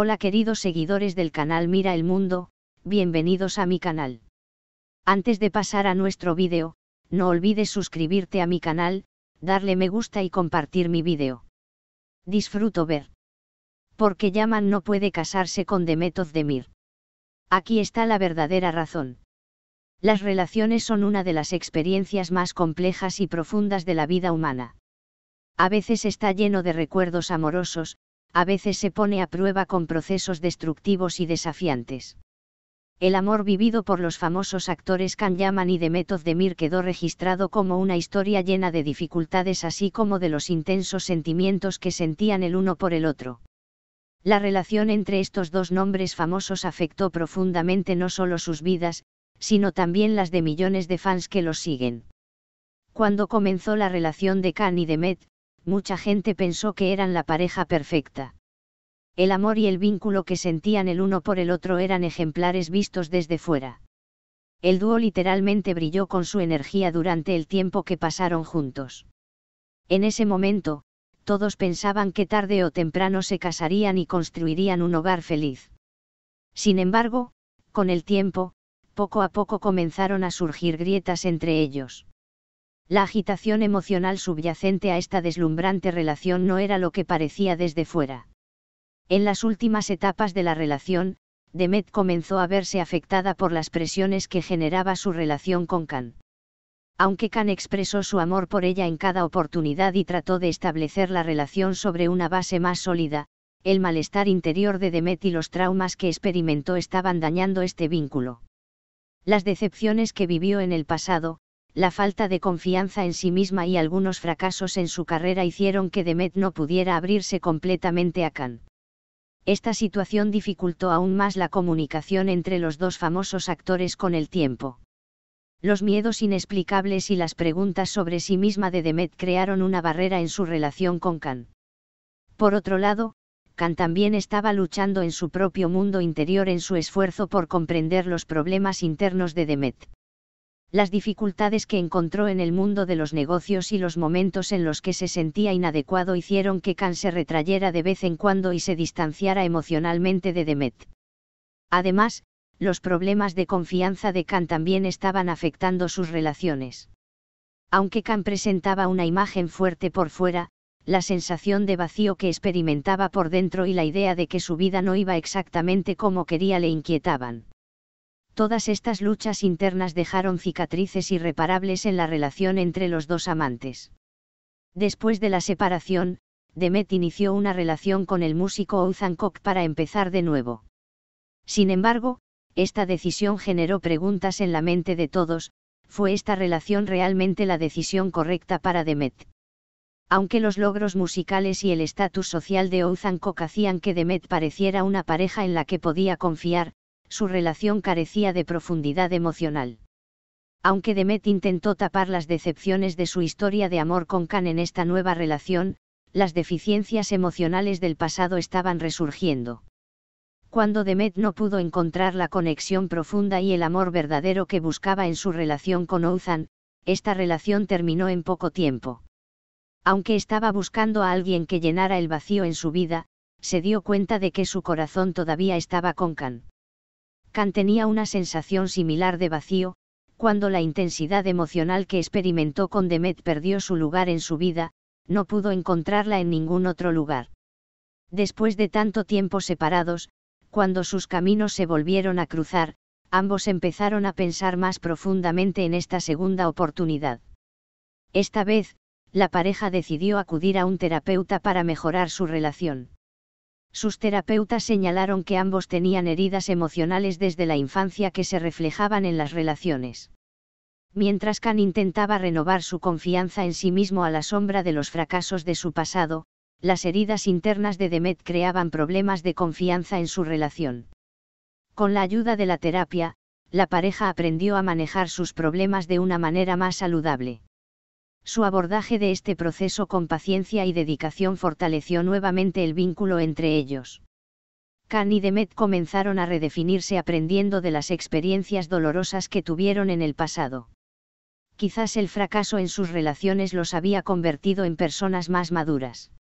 Hola queridos seguidores del canal Mira el Mundo, bienvenidos a mi canal. Antes de pasar a nuestro vídeo, no olvides suscribirte a mi canal, darle me gusta y compartir mi vídeo. Disfruto ver. Porque Yaman no puede casarse con Demet Demir. Aquí está la verdadera razón. Las relaciones son una de las experiencias más complejas y profundas de la vida humana. A veces está lleno de recuerdos amorosos, a veces se pone a prueba con procesos destructivos y desafiantes. El amor vivido por los famosos actores Can Yaman y Demet Demir quedó registrado como una historia llena de dificultades así como de los intensos sentimientos que sentían el uno por el otro. La relación entre estos dos nombres famosos afectó profundamente no solo sus vidas, sino también las de millones de fans que los siguen. Cuando comenzó la relación de Khan y Demet, mucha gente pensó que eran la pareja perfecta. El amor y el vínculo que sentían el uno por el otro eran ejemplares vistos desde fuera. El dúo literalmente brilló con su energía durante el tiempo que pasaron juntos. En ese momento, todos pensaban que tarde o temprano se casarían y construirían un hogar feliz. Sin embargo, con el tiempo, poco a poco comenzaron a surgir grietas entre ellos. La agitación emocional subyacente a esta deslumbrante relación no era lo que parecía desde fuera. En las últimas etapas de la relación, Demet comenzó a verse afectada por las presiones que generaba su relación con Khan. Aunque Khan expresó su amor por ella en cada oportunidad y trató de establecer la relación sobre una base más sólida, el malestar interior de Demet y los traumas que experimentó estaban dañando este vínculo. Las decepciones que vivió en el pasado, la falta de confianza en sí misma y algunos fracasos en su carrera hicieron que Demet no pudiera abrirse completamente a Khan. Esta situación dificultó aún más la comunicación entre los dos famosos actores con el tiempo. Los miedos inexplicables y las preguntas sobre sí misma de Demet crearon una barrera en su relación con Khan. Por otro lado, Khan también estaba luchando en su propio mundo interior en su esfuerzo por comprender los problemas internos de Demet. Las dificultades que encontró en el mundo de los negocios y los momentos en los que se sentía inadecuado hicieron que Khan se retrayera de vez en cuando y se distanciara emocionalmente de Demet. Además, los problemas de confianza de Khan también estaban afectando sus relaciones. Aunque Khan presentaba una imagen fuerte por fuera, la sensación de vacío que experimentaba por dentro y la idea de que su vida no iba exactamente como quería le inquietaban. Todas estas luchas internas dejaron cicatrices irreparables en la relación entre los dos amantes. Después de la separación, Demet inició una relación con el músico Ouzan Kok para empezar de nuevo. Sin embargo, esta decisión generó preguntas en la mente de todos, ¿fue esta relación realmente la decisión correcta para Demet? Aunque los logros musicales y el estatus social de Ouzan hacían que Demet pareciera una pareja en la que podía confiar, su relación carecía de profundidad emocional. Aunque Demet intentó tapar las decepciones de su historia de amor con Khan en esta nueva relación, las deficiencias emocionales del pasado estaban resurgiendo. Cuando Demet no pudo encontrar la conexión profunda y el amor verdadero que buscaba en su relación con Ouzan, esta relación terminó en poco tiempo. Aunque estaba buscando a alguien que llenara el vacío en su vida, se dio cuenta de que su corazón todavía estaba con Khan. Tenía una sensación similar de vacío, cuando la intensidad emocional que experimentó con Demet perdió su lugar en su vida, no pudo encontrarla en ningún otro lugar. Después de tanto tiempo separados, cuando sus caminos se volvieron a cruzar, ambos empezaron a pensar más profundamente en esta segunda oportunidad. Esta vez, la pareja decidió acudir a un terapeuta para mejorar su relación. Sus terapeutas señalaron que ambos tenían heridas emocionales desde la infancia que se reflejaban en las relaciones. Mientras Khan intentaba renovar su confianza en sí mismo a la sombra de los fracasos de su pasado, las heridas internas de Demet creaban problemas de confianza en su relación. Con la ayuda de la terapia, la pareja aprendió a manejar sus problemas de una manera más saludable. Su abordaje de este proceso con paciencia y dedicación fortaleció nuevamente el vínculo entre ellos. Khan y Demet comenzaron a redefinirse aprendiendo de las experiencias dolorosas que tuvieron en el pasado. Quizás el fracaso en sus relaciones los había convertido en personas más maduras.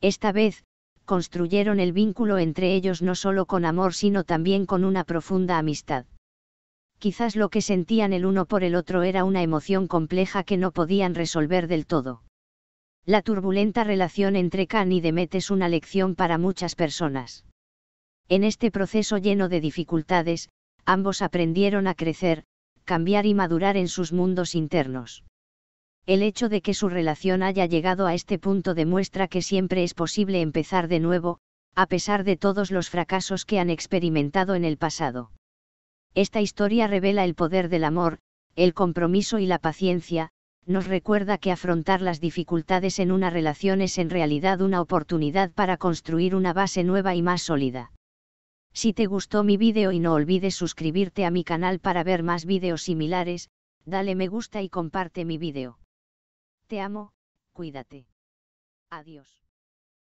Esta vez, construyeron el vínculo entre ellos no solo con amor sino también con una profunda amistad. Quizás lo que sentían el uno por el otro era una emoción compleja que no podían resolver del todo. La turbulenta relación entre Khan y Demet es una lección para muchas personas. En este proceso lleno de dificultades, ambos aprendieron a crecer, cambiar y madurar en sus mundos internos. El hecho de que su relación haya llegado a este punto demuestra que siempre es posible empezar de nuevo, a pesar de todos los fracasos que han experimentado en el pasado. Esta historia revela el poder del amor, el compromiso y la paciencia, nos recuerda que afrontar las dificultades en una relación es en realidad una oportunidad para construir una base nueva y más sólida. Si te gustó mi vídeo y no olvides suscribirte a mi canal para ver más vídeos similares, dale me gusta y comparte mi vídeo. Te amo, cuídate. Adiós.